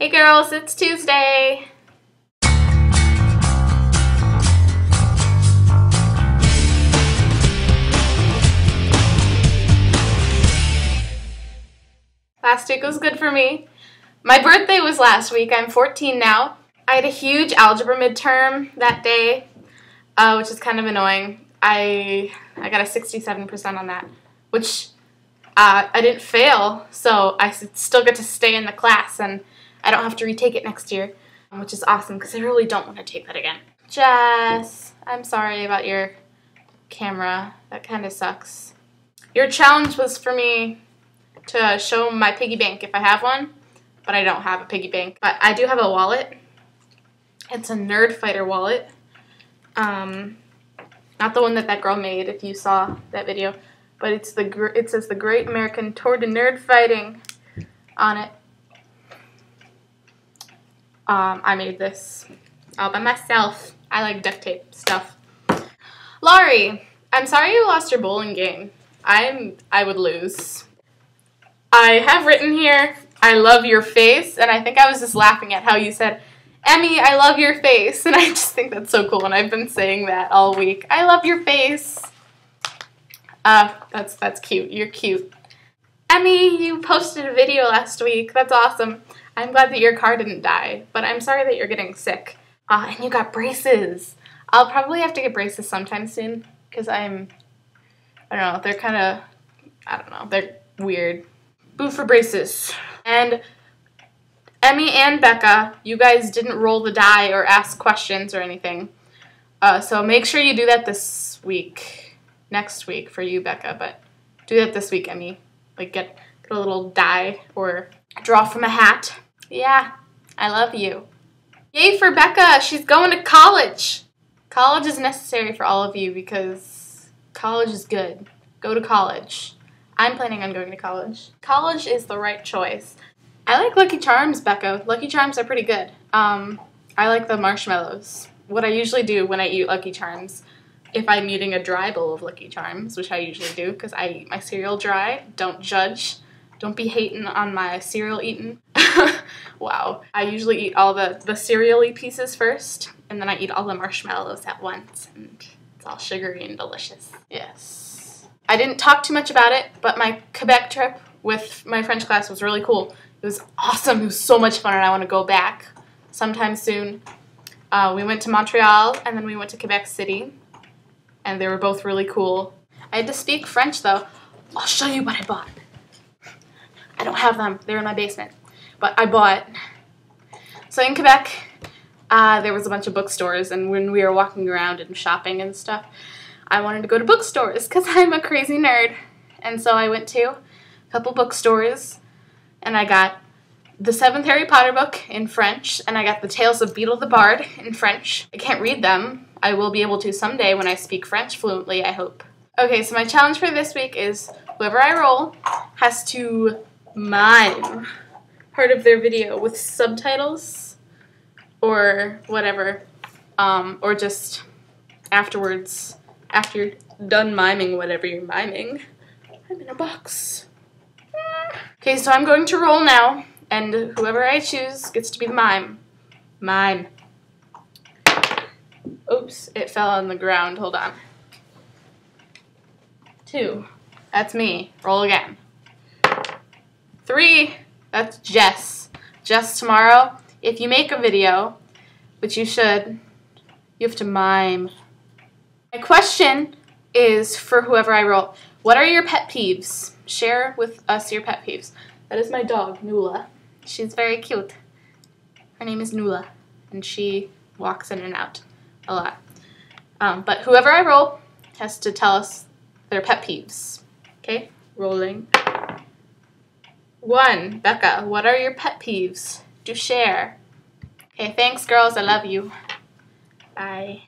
Hey girls, it's Tuesday. Last week was good for me. My birthday was last week. I'm 14 now. I had a huge algebra midterm that day, uh, which is kind of annoying. I I got a 67% on that, which uh, I didn't fail, so I still get to stay in the class and I don't have to retake it next year, which is awesome because I really don't want to take that again. Jess, I'm sorry about your camera. That kind of sucks. Your challenge was for me to show my piggy bank if I have one, but I don't have a piggy bank. But I do have a wallet. It's a Nerdfighter wallet. Um, not the one that that girl made, if you saw that video, but it's the it says the Great American Tour de Nerd Fighting on it. Um, I made this all by myself. I like duct tape stuff. Laurie, I'm sorry you lost your bowling game. I'm I would lose. I have written here, I love your face, and I think I was just laughing at how you said, Emmy, I love your face, and I just think that's so cool, and I've been saying that all week. I love your face. Uh, that's, that's cute. You're cute. Emmy, you posted a video last week. That's awesome. I'm glad that your car didn't die, but I'm sorry that you're getting sick. Uh, and you got braces. I'll probably have to get braces sometime soon, because I'm, I don't know, they're kind of, I don't know, they're weird. Boo for braces. And Emmy and Becca, you guys didn't roll the die or ask questions or anything. Uh, so make sure you do that this week. Next week for you, Becca, but do that this week, Emmy. Like get, get a little die or draw from a hat. Yeah, I love you. Yay for Becca, she's going to college. College is necessary for all of you because college is good. Go to college. I'm planning on going to college. College is the right choice. I like Lucky Charms, Becca. Lucky Charms are pretty good. Um, I like the marshmallows. What I usually do when I eat Lucky Charms, if I'm eating a dry bowl of Lucky Charms, which I usually do because I eat my cereal dry, don't judge. Don't be hating on my cereal eating. wow. I usually eat all the, the cereal pieces first, and then I eat all the marshmallows at once, and it's all sugary and delicious. Yes. I didn't talk too much about it, but my Quebec trip with my French class was really cool. It was awesome. It was so much fun, and I want to go back sometime soon. Uh, we went to Montreal, and then we went to Quebec City, and they were both really cool. I had to speak French, though. I'll show you what I bought. I don't have them. They're in my basement. But I bought... So in Quebec, uh, there was a bunch of bookstores, and when we were walking around and shopping and stuff, I wanted to go to bookstores because I'm a crazy nerd. And so I went to a couple bookstores and I got the seventh Harry Potter book in French and I got the Tales of Beedle the Bard in French. I can't read them. I will be able to someday when I speak French fluently, I hope. Okay, so my challenge for this week is whoever I roll has to mime part of their video with subtitles or whatever, um, or just afterwards after you're done miming whatever you're miming. I'm in a box. Okay, so I'm going to roll now, and whoever I choose gets to be the mime. Mime. Oops, it fell on the ground. Hold on. Two. That's me. Roll again. Three. That's Jess. Jess, tomorrow, if you make a video, which you should, you have to mime my question is for whoever I roll. What are your pet peeves? Share with us your pet peeves. That is my dog, Nuala. She's very cute. Her name is Nuala, and she walks in and out a lot. Um, but whoever I roll has to tell us their pet peeves. Okay, rolling. One, Becca, what are your pet peeves? Do share. Okay, thanks girls, I love you. Bye.